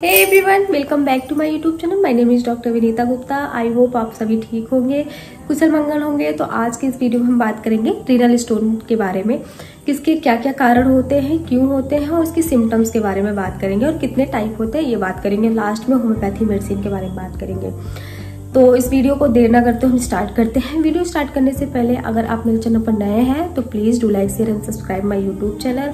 Hey everyone welcome back to my YouTube channel my name is doctor Vinita Gupta I hope आप सभी ठीक होंगे, कुशल मंगल होंगे। तो आज के इस वीडियो में हम बात करेंगे रीनल स्टोन के बारे में, किसके क्या क्या कारण होते हैं, क्यों होते हैं और उसके सिम्टम्स के बारे में बात करेंगे और कितने टाइप होते हैं, ये बात करेंगे। लास्ट में होम्योपैथी मेडिसिन के बारे में बात करेंगे। तो इस वीडियो को देर ना करते हम स्टार्ट करते हैं। वीडियो स्टार्ट करने से पहले अगर आप मेरे चैनल पर नए हैं तो please do like share and subscribe my YouTube channel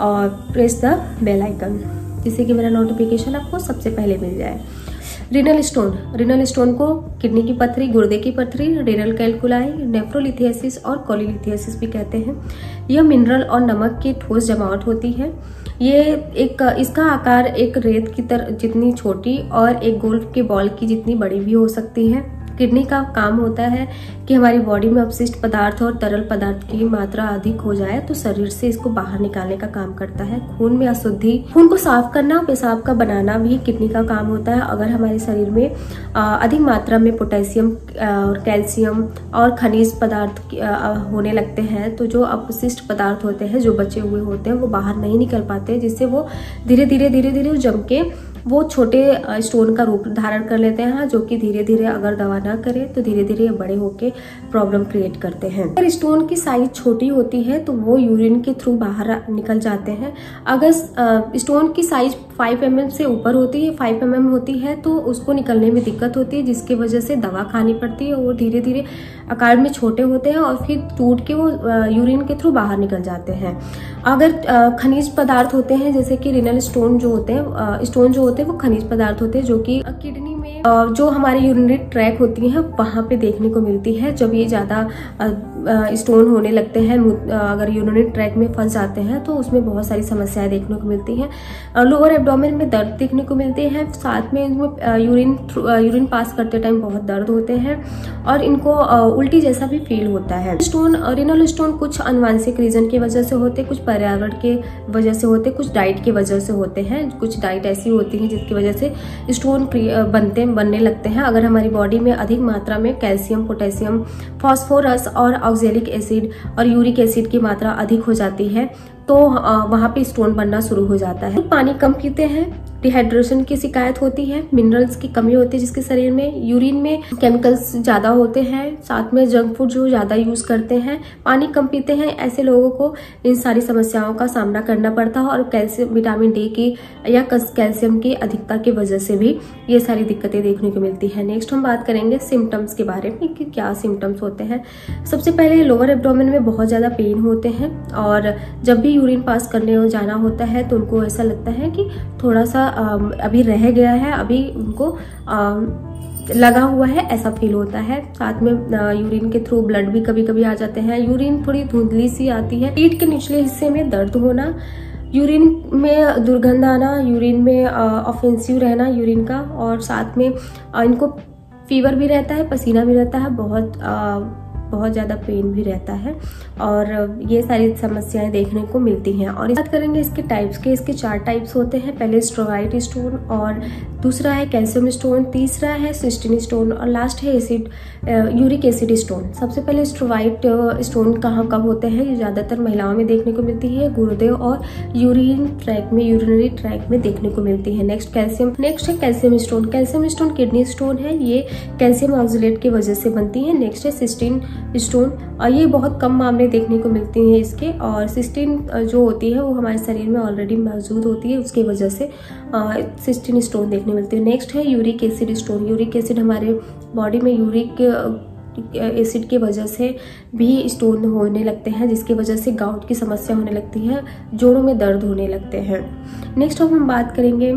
और प्रेस द बेल आइकन जिससे कि मेरा नोटिफिकेशन आपको सबसे पहले मिल जाए। रिनल स्टोन रिनल स्टोन को किडनी की पथरी, गुर्दे की पथरी रिनल कैलकुलाई नेफ्रोलिथियासिस और कोलिलिथियासिस भी कहते हैं। यह मिनरल और नमक की ठोस जमावट होती है। ये एक, इसका आकार एक रेत की तरह जितनी छोटी और एक गोल्फ के बॉल की जितनी बड़ी भी हो सकती है। किडनी का काम होता है कि हमारी बॉडी में अपशिष्ट पदार्थ और तरल पदार्थ की मात्रा अधिक हो जाए तो शरीर से इसको बाहर निकालने का काम करता है। खून में अशुद्धि, खून को साफ़ करना, पेशाब का बनाना भी किडनी का काम होता है। अगर हमारे शरीर में अधिक मात्रा में पोटेशियम और कैल्शियम और खनिज पदार्थ होने लगते हैं तो जो अपशिष्ट पदार्थ होते हैं, जो बचे हुए होते हैं, वो बाहर नहीं निकल पाते, जिससे वो धीरे धीरे धीरे धीरे जम के वो छोटे स्टोन का रूप धारण कर लेते हैं, जो कि धीरे धीरे अगर दवा ना करे तो धीरे धीरे ये बड़े होकर प्रॉब्लम क्रिएट करते हैं। अगर स्टोन की साइज़ छोटी होती है तो वो यूरिन के थ्रू बाहर निकल जाते हैं। अगर स्टोन की साइज़ फाइव एम से ऊपर होती है फाइव एम होती है तो उसको निकलने में दिक्कत होती है, जिसकी वजह से दवा खानी पड़ती है और धीरे धीरे आकार में छोटे होते हैं और फिर टूट के वो यूरिन के थ्रू बाहर निकल जाते हैं। अगर खनिज पदार्थ होते हैं, जैसे कि रिनल स्टोन जो होते हैं स्टोन जो होते हैं, वो खनिज पदार्थ होते हैं जो कि किडनी में जो हमारी यूरिनरी ट्रैक होती है, वहाँ पे देखने को मिलती है जब ये ज़्यादा स्टोन होने लगते हैं अगर यूरिनरी ट्रैक में फंस जाते हैं तो उसमें बहुत सारी समस्याएँ देखने को मिलती हैं। लोअर एब्डोमेन में दर्द देखने को मिलते हैं, साथ में इनमें यूरिन यूरिन पास करते टाइम बहुत दर्द होते हैं, और इनको उल्टी जैसा भी फील होता है। स्टोन रिनल स्टोन कुछ अनुवांशिक रीजन की वजह से होते, कुछ पर्यावरण के वजह से होते, कुछ डाइट की वजह से होते हैं, कुछ डाइट ऐसी होती है जिसकी वजह से स्टोन बनते, बनने लगते हैं। अगर हमारी बॉडी में अधिक मात्रा में कैल्शियम पोटेशियम फॉस्फोरस और ऑक्जेलिक एसिड और यूरिक एसिड की मात्रा अधिक हो जाती है तो वहाँ पे स्टोन बनना शुरू हो जाता है। पानी कम पीते हैं डिहाइड्रेशन की शिकायत होती है मिनरल्स की कमी होती है जिसके शरीर में यूरिन में केमिकल्स ज़्यादा होते हैं, साथ में जंक फ़ूड जो ज़्यादा यूज़ करते हैं, पानी कम पीते हैं, ऐसे लोगों को इन सारी समस्याओं का सामना करना पड़ता है और कैल्शियम विटामिन डी की या कैल्शियम की अधिकता की वजह से भी ये सारी दिक्कतें देखने को मिलती है। नेक्स्ट हम बात करेंगे सिम्टम्स के बारे में कि क्या सिम्टम्स होते हैं। सबसे पहले लोअर एब्डोमेन में बहुत ज़्यादा पेन होते हैं और जब भी यूरिन पास करने जाना होता है तो उनको ऐसा लगता है कि थोड़ा सा अभी रह गया है, अभी उनको लगा हुआ है, ऐसा फील होता है। साथ में यूरिन के थ्रू ब्लड भी कभी कभी आ जाते हैं। यूरिन थोड़ी धुंधली सी आती है। पीठ के निचले हिस्से में दर्द होना यूरिन में दुर्गंध आना यूरिन में ऑफेंसिव रहना यूरिन का। और साथ में इनको फीवर भी रहता है, पसीना भी रहता है, बहुत बहुत ज़्यादा पेन भी रहता है और ये सारी समस्याएँ देखने को मिलती हैं। और बात करेंगे इसके टाइप्स के, इसके चार टाइप्स होते हैं। पहले स्ट्रोवाइट स्टोन और दूसरा है कैल्शियम स्टोन तीसरा है सिस्टिन स्टोन और लास्ट है एसिड यूरिक एसिड स्टोन सबसे पहले स्ट्रोवाइट स्टोन कहाँ कब होते हैं, ये ज़्यादातर महिलाओं में देखने को मिलती है गुर्दे और यूरिन ट्रैक में यूरिनरी ट्रैक में देखने को मिलती है। नेक्स्ट कैल्शियम नेक्स्ट है calcium stone calcium stone kidney stone है, ये कैल्शियम ऑक्सिलेट की वजह से बनती है। नेक्स्ट है सिस्टिन स्टोन और ये बहुत कम मामले देखने को मिलते हैं इसके, और सिस्टिन जो होती है वो हमारे शरीर में ऑलरेडी मौजूद होती है, उसकी वजह से सिस्टिन स्टोन देखने मिलते हैं। नेक्स्ट है uric acid stone uric acid हमारे बॉडी में यूरिक एसिड की वजह से भी स्टोन होने लगते हैं, जिसकी वजह से गाउट की समस्या होने लगती है, जोड़ों में दर्द होने लगते हैं। नेक्स्ट अब हम बात करेंगे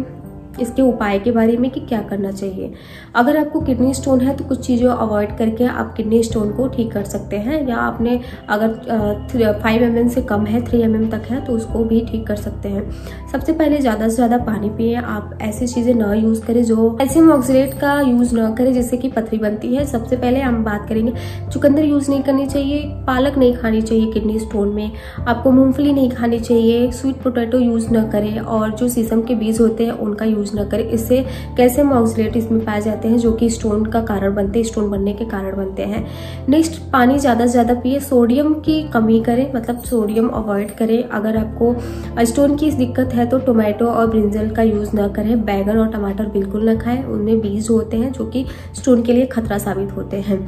इसके उपाय के बारे में कि क्या करना चाहिए। अगर आपको किडनी स्टोन है तो कुछ चीज़ें अवॉइड करके आप किडनी स्टोन को ठीक कर सकते हैं या आपने अगर फाइव एम से कम है, थ्री एम तक है तो उसको भी ठीक कर सकते हैं। सबसे पहले ज़्यादा से ज़्यादा पानी पिए। आप ऐसी चीज़ें ना यूज़ करें जो कैल्शियम ऑक्सीडेट का यूज़ ना करें जिससे कि पथरी बनती है। सबसे पहले हम बात करेंगे, चुकंदर यूज़ नहीं करनी चाहिए, पालक नहीं खानी चाहिए किडनी स्टोन में। आपको मूंगफली नहीं खानी चाहिए स्वीट पोटैटो यूज़ न करें और जो सीसम के बीज होते हैं, उनका यूज़ यूज़ ना करें। इससे कैल्शियम ऑक्सीलेट इसमें पाए जाते हैं, जो कि स्टोन का कारण बनते हैं स्टोन बनने के कारण बनते हैं। नेक्स्ट पानी ज़्यादा से ज़्यादा पिए। सोडियम की कमी करें मतलब सोडियम अवॉइड करें। अगर आपको स्टोन की दिक्कत है तो टोमेटो और ब्रिंजल का यूज़ ना करें। बैगन और टमाटर बिल्कुल ना खाएँ। उनमें बीज होते हैं, जो कि स्टोन के लिए खतरा साबित होते हैं।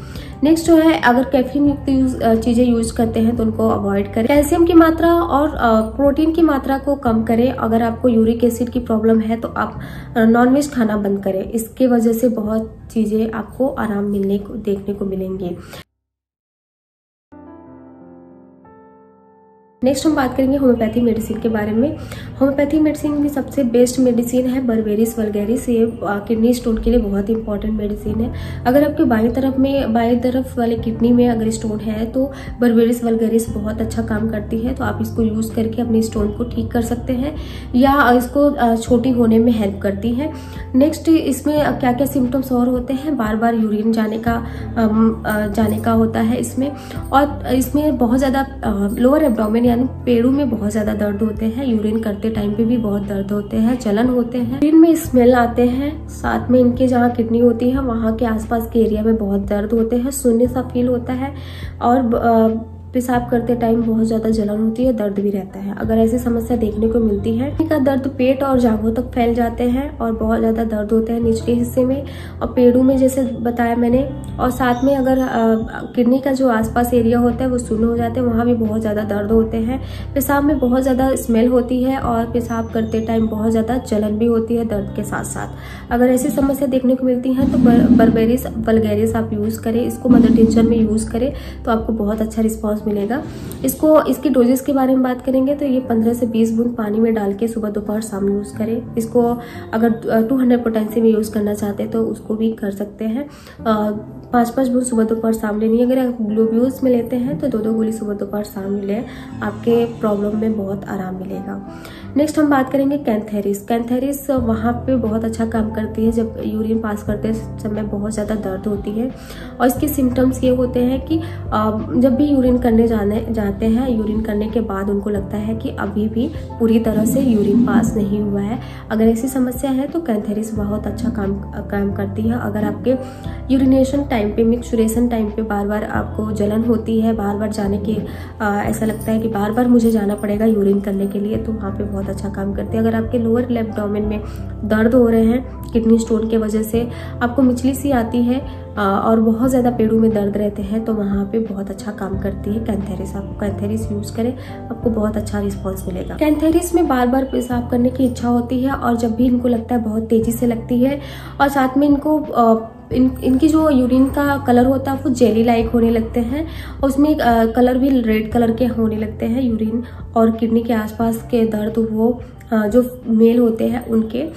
नेक्स्ट जो है, अगर कैफीन युक्त चीज़ें यूज़ करते हैं तो उनको अवॉइड करें। कैल्शियम की मात्रा और प्रोटीन की मात्रा को कम करें। अगर आपको यूरिक एसिड की प्रॉब्लम है तो आप नॉनवेज खाना बंद करें। इसके वजह से बहुत चीज़ें आपको आराम मिलने को, देखने को मिलेंगी। नेक्स्ट हम बात करेंगे होम्योपैथी मेडिसिन के बारे में। होम्योपैथी मेडिसिन की सबसे बेस्ट मेडिसिन है बर्बेरिस वलगेरिस ये किडनी स्टोन के लिए बहुत इंपॉर्टेंट मेडिसिन है। अगर आपके बाई तरफ़ में बाई तरफ़ वाले किडनी में अगर स्टोन है तो बर्बेरिस वलगेरिस बहुत अच्छा काम करती है। तो आप इसको यूज़ करके अपने स्टोन को ठीक कर सकते हैं, या इसको छोटी होने में हेल्प करती है। नेक्स्ट इसमें क्या क्या सिम्टम्स और होते हैं? बार बार यूरिन जाने का जाने का होता है इसमें। और इसमें बहुत ज़्यादा लोअर एब्डोमिन यानी पेड़ों में बहुत ज़्यादा दर्द होते हैं यूरिन करते टाइम पे भी बहुत दर्द होते हैं, जलन होते हैं। यूरिन में स्मेल आते हैं, साथ में इनके जहाँ किडनी होती है, वहाँ के आसपास के एरिया में बहुत दर्द होते हैं सुनने सा फील होता है और पेशाब करते टाइम बहुत ज़्यादा जलन होती है, दर्द भी रहता है। अगर ऐसी समस्या देखने को मिलती है का दर्द पेट और जांघों तक फैल जाते हैं और बहुत ज़्यादा दर्द होते हैं निचले हिस्से में और पेड़ों में, जैसे बताया मैंने। और साथ में अगर किडनी का जो आसपास एरिया होता है, वो सुन्न हो जाते हैं, वहाँ भी बहुत ज़्यादा दर्द होते हैं। पेशाब में बहुत ज़्यादा स्मेल होती है और पेशाब करते टाइम बहुत ज़्यादा जलन भी होती है दर्द के साथ साथ अगर ऐसी समस्या देखने को मिलती है तो बर्बेरिस बलगेरिस आप यूज़ करें, इसको मदर टेंशन में यूज़ करें तो आपको बहुत अच्छा रिस्पॉन्स मिलेगा। इसको, इसकी डोजेस के बारे में बात करेंगे तो ये 15 से 20 बूंद पानी में डाल के सुबह, दोपहर, शाम यूज़ करें। इसको अगर 200 हंड्रेड पोटेंसी में यूज़ करना चाहते हैं तो उसको भी कर सकते हैं। पाँच पाँच बूंद सुबह, दोपहर, शाम लेनी अगर आप ग्लूब्यूज में लेते हैं तो दो दो गोली सुबह, दोपहर, शाम लें। आपके प्रॉब्लम में बहुत आराम मिलेगा। नेक्स्ट हम बात करेंगे कैंथेरिस कैंथेरिस वहाँ पे बहुत अच्छा काम करती है जब यूरिन पास करते समय बहुत ज़्यादा दर्द होती है। और इसके सिम्टम्स ये होते हैं कि जब भी यूरिन करने जाने, जाते हैं यूरिन करने के बाद उनको लगता है कि अभी भी पूरी तरह से यूरिन पास नहीं हुआ है। अगर ऐसी समस्या है तो कैंथेरिस बहुत अच्छा काम काम करती है। अगर आपके यूरिनेशन टाइम पे मिक्सुरेशन टाइम पे बार बार आपको जलन होती है, बार बार जाने के ऐसा लगता है कि बार बार मुझे जाना पड़ेगा यूरिन करने के लिए तो वहाँ पे बहुत अच्छा काम करती है। अगर आपके लोअर लेफ्टोमिन में दर्द हो रहे हैं किडनी स्टोन के वजह से आपको मिचली सी आती है और बहुत ज़्यादा पेड़ों में दर्द रहते हैं तो वहाँ पे बहुत अच्छा काम करती है कैंथेरिस आप कैंथेरिस यूज़ करें, आपको बहुत अच्छा रिस्पॉन्स मिलेगा। कैंथेरिस में बार बार पेशाब करने की इच्छा होती है, और जब भी इनको लगता है बहुत तेज़ी से लगती है, और साथ में इनको इन इनकी जो यूरिन का कलर होता है वो जेली लाइक होने लगते हैं और उसमें आ, कलर भी रेड कलर के होने लगते हैं यूरिन और किडनी के आसपास के दर्द वो आ, जो मेल होते हैं उनके।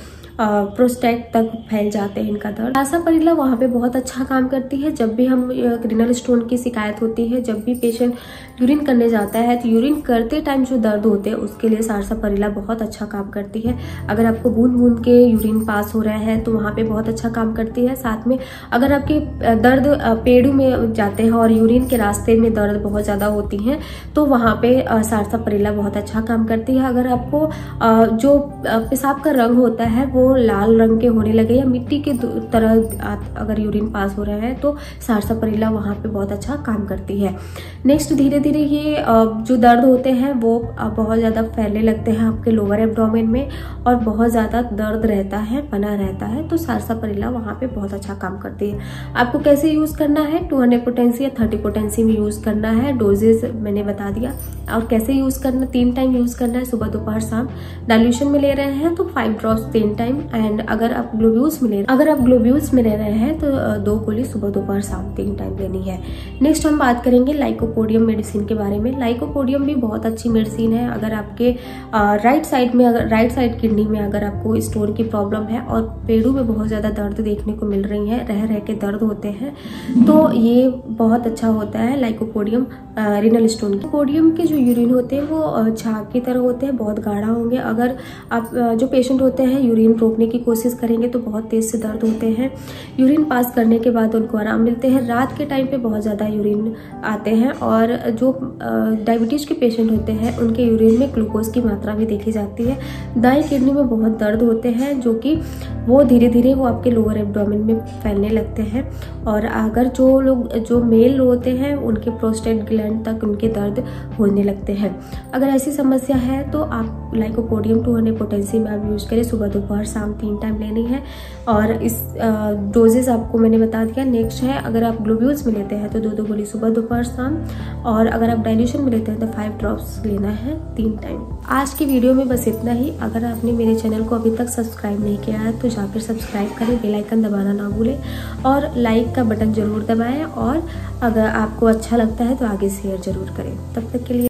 प्रोस्टेट तक फैल जाते हैं इनका दर्द। आशा परिला वहाँ पे बहुत अच्छा काम करती है। जब भी हम रिनल स्टोन की शिकायत होती है, जब भी पेशेंट यूरिन करने जाता है तो यूरिन करते टाइम जो दर्द होते हैं, उसके लिए सारसा परिला बहुत अच्छा काम करती है। अगर आपको बूंद बूंद के यूरिन पास हो रहा है तो वहाँ पे बहुत अच्छा काम करती है। साथ में अगर आपके दर्द पेड़ों में जाते हैं और यूरिन के रास्ते में दर्द बहुत ज़्यादा होती है तो वहाँ पे सारसा परिला बहुत अच्छा काम करती है। अगर आपको जो पेशाब का रंग होता है, वो लाल रंग के होने लगे या मिट्टी के तरह अगर यूरिन पास हो रहा है तो सारसा परिला वहाँ पे बहुत अच्छा काम करती है। नेक्स्ट धीरे धीरे ये जो दर्द होते हैं, वो बहुत ज़्यादा फैलने लगते हैं आपके लोअर एब्डोमेन में और बहुत ज़्यादा दर्द रहता है, बना रहता है तो सारसा परिला वहाँ पे बहुत अच्छा काम करती है। आपको कैसे यूज़ करना है? टू हंड्रेड पोटेंसी या थर्टी पोटेंसी में यूज़ करना है डोजेज मैंने बता दिया। और कैसे यूज़ करना, तीन टाइम यूज़ करना है, सुबह, दोपहर, शाम। डायल्यूशन में ले रहे हैं तो फाइव ड्रॉप्स तीन टाइम एंड अगर आप ग्लोब्यूल्स में अगर आप ग्लोब्यूल्स में ले रहे हैं तो दो गोली सुबह, दोपहर, शाम तीन टाइम लेनी है। नेक्स्ट हम बात करेंगे लाइकोपोडियम मेडिसिन के बारे में। लाइकोपोडियम भी बहुत अच्छी मेडिसिन है। अगर आपके राइट साइड में, अगर राइट साइड किडनी में अगर आपको स्टोन की प्रॉब्लम है और पेड़ों में बहुत ज़्यादा दर्द देखने को मिल रही है रह रह के दर्द होते हैं तो ये बहुत अच्छा होता है लाइकोपोडियम रिनल स्टोन की। पोडियम के जो यूरिन होते हैं, वो झाग की तरह होते हैं, बहुत गाढ़ा होंगे। अगर आप जो पेशेंट होते हैं यूरिन रोकने की कोशिश करेंगे तो बहुत तेज से दर्द होते हैं। यूरिन पास करने के बाद उनको आराम मिलते हैं। रात के टाइम पे बहुत ज़्यादा यूरिन आते हैं और जो डायबिटीज़ के पेशेंट होते हैं, उनके यूरिन में ग्लूकोज की मात्रा भी देखी जाती है। दाई किडनी में बहुत दर्द होते हैं, जो कि वो धीरे धीरे वो आपके लोअर एब्डोमिन में फैलने लगते हैं और अगर जो लोग, जो मेल होते हैं, उनके प्रोस्टेट ग्लैंड तक उनके दर्द होने लगते हैं। अगर ऐसी समस्या है तो आप लाइकोपोडियम टू हंड्रेड पोटेंसी में आप यूज़ करें। सुबह, दोपहर, शाम तीन टाइम लेनी है। और इस डोजेज आपको मैंने बता दिया। नेक्स्ट है, अगर आप ग्लोब्यूल्स में लेते हैं तो दो दो गोली सुबह, दोपहर, शाम। और अगर आप डाइल्यूशन में लेते हैं तो फाइव ड्रॉप्स लेना है तीन टाइम आज की वीडियो में बस इतना ही। अगर आपने मेरे चैनल को अभी तक सब्सक्राइब नहीं किया है तो जाकर सब्सक्राइब करें, बेल आइकन दबाना ना भूलें और लाइक का बटन ज़रूर दबाएँ और अगर आपको अच्छा लगता है तो आगे शेयर ज़रूर करें। तब तक के लिए